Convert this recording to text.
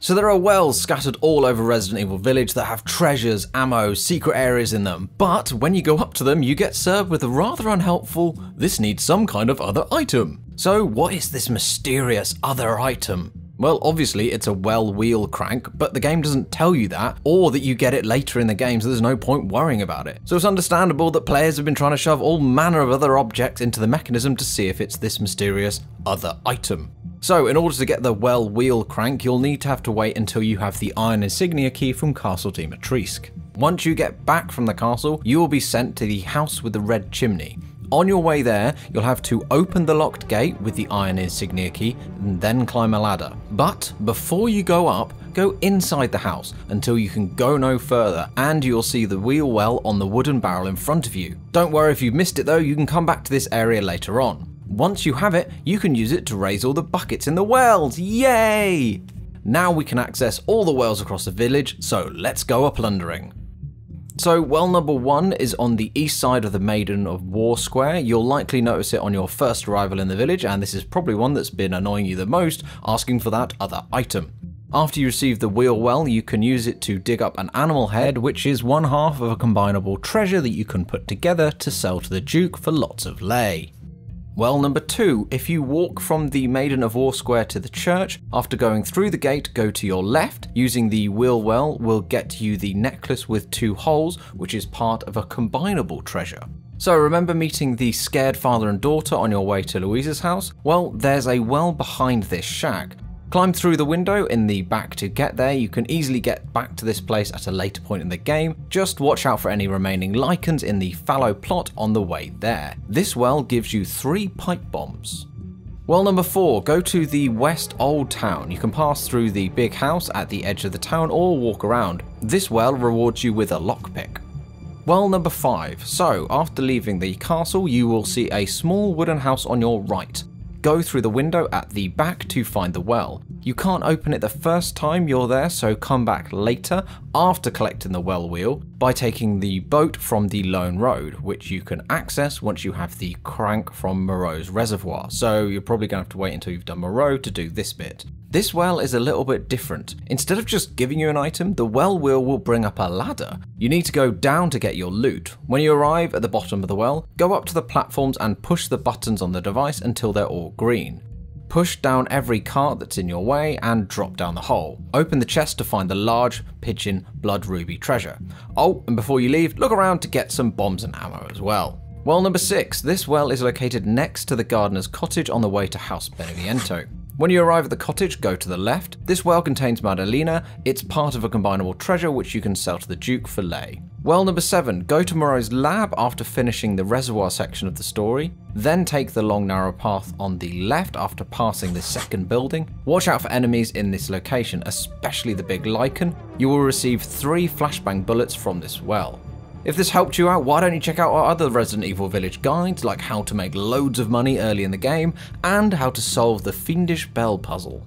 So there are wells scattered all over Resident Evil Village that have treasures, ammo, secret areas in them, but when you go up to them, you get served with a rather unhelpful, this needs some kind of other item. So what is this mysterious other item? Well, obviously it's a well wheel crank, but the game doesn't tell you that, or that you get it later in the game, so there's no point worrying about it. So it's understandable that players have been trying to shove all manner of other objects into the mechanism to see if it's this mysterious other item. So, in order to get the well wheel crank, you'll need to have to wait until you have the iron insignia key from Castle Dimitrescu. Once you get back from the castle, you will be sent to the house with the red chimney. On your way there, you'll have to open the locked gate with the iron insignia key and then climb a ladder. But before you go up, go inside the house until you can go no further and you'll see the wheel well on the wooden barrel in front of you. Don't worry if you've missed it though, you can come back to this area later on. Once you have it, you can use it to raise all the buckets in the wells. Yay! Now we can access all the wells across the village, so let's go a plundering. So, well number one is on the east side of the Maiden of War Square. You'll likely notice it on your first arrival in the village, and this is probably one that's been annoying you the most, asking for that other item. After you receive the wheel well, you can use it to dig up an animal head, which is one half of a combinable treasure that you can put together to sell to the Duke for lots of lei. Well, number two, if you walk from the Maiden of War Square to the church, after going through the gate, go to your left. Using the wheel well will get you the necklace with two holes, which is part of a combinable treasure. So remember meeting the scared father and daughter on your way to Luiza's house? Well, there's a well behind this shack. Climb through the window in the back to get there. You can easily get back to this place at a later point in the game. Just watch out for any remaining lycans in the fallow plot on the way there. This well gives you three pipe bombs. Well, number four, go to the West Old Town. You can pass through the big house at the edge of the town or walk around. This well rewards you with a lockpick. Well, number five. So, after leaving the castle, you will see a small wooden house on your right. Go through the window at the back to find the well. You can't open it the first time you're there, so come back later after collecting the well wheel by taking the boat from the Lone Road, which you can access once you have the crank from Moreau's reservoir. So you're probably going to have to wait until you've done Moreau to do this bit. This well is a little bit different. Instead of just giving you an item, the well wheel will bring up a ladder. You need to go down to get your loot. When you arrive at the bottom of the well, go up to the platforms and push the buttons on the device until they're all green. Push down every cart that's in your way and drop down the hole. Open the chest to find the large pigeon blood ruby treasure. Oh, and before you leave, look around to get some bombs and ammo as well. Well number 6, this well is located next to the gardener's cottage on the way to House Beneviento. When you arrive at the cottage, go to the left. This well contains Maddalena. It's part of a combinable treasure which you can sell to the Duke for lei. Well number 7, go to Moreau's lab after finishing the reservoir section of the story. Then take the long narrow path on the left after passing the second building. Watch out for enemies in this location, especially the big lycan. You will receive 3 flashbang bullets from this well. If this helped you out, why don't you check out our other Resident Evil Village guides, like how to make loads of money early in the game, and how to solve the Fiendish Bell puzzle.